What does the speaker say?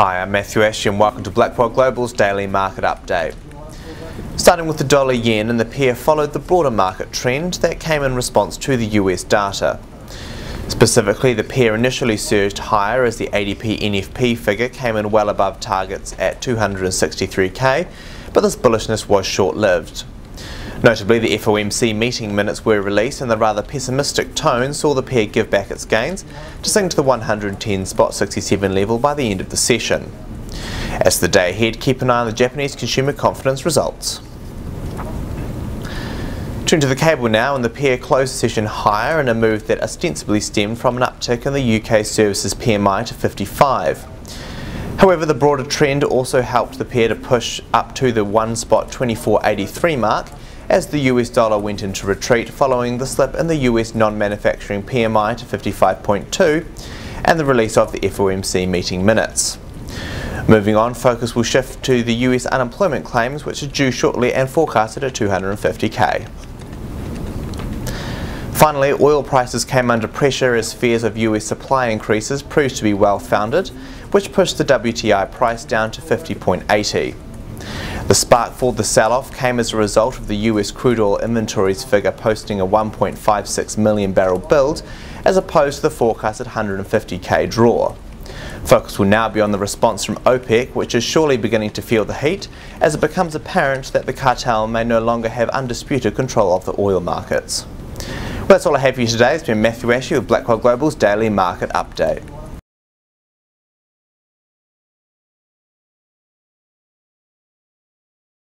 Hi, I'm Matthew Ashley and welcome to Blackwell Global's daily market update. Starting with the dollar yen and the pair followed the broader market trend that came in response to the US data. Specifically, the pair initially surged higher as the ADP NFP figure came in well above targets at 263k, but this bullishness was short-lived. Notably, the FOMC meeting minutes were released and the rather pessimistic tone saw the pair give back its gains to sink to the 110 spot 67 level by the end of the session. As the day ahead, keep an eye on the Japanese consumer confidence results. Turn to the cable now and the pair closed session higher in a move that ostensibly stemmed from an uptick in the UK services PMI to 55. However, the broader trend also helped the pair to push up to the one spot 2483 mark as the US dollar went into retreat following the slip in the US non-manufacturing PMI to 55.2 and the release of the FOMC meeting minutes. Moving on, focus will shift to the US unemployment claims which are due shortly and forecasted at 250k. Finally, oil prices came under pressure as fears of US supply increases proved to be well founded, which pushed the WTI price down to 50.80. The spark for the sell-off came as a result of the US crude oil inventories figure posting a 1.56 million barrel build as opposed to the forecasted 150k draw. Focus will now be on the response from OPEC, which is surely beginning to feel the heat as it becomes apparent that the cartel may no longer have undisputed control of the oil markets. Well, that's all I have for you today. It's been Matthew Ashley with Blackwell Global's Daily Market Update.